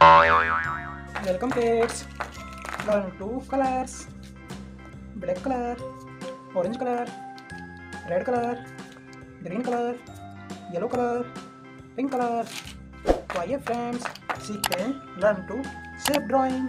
Welcome kids. Learn two colors. Black color, orange color, red color, green color, yellow color, pink color. So friends, See and learn to shape drawing.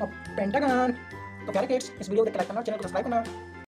Pentagon तो प्यारे kids इस video को देख like करना channel को subscribe करना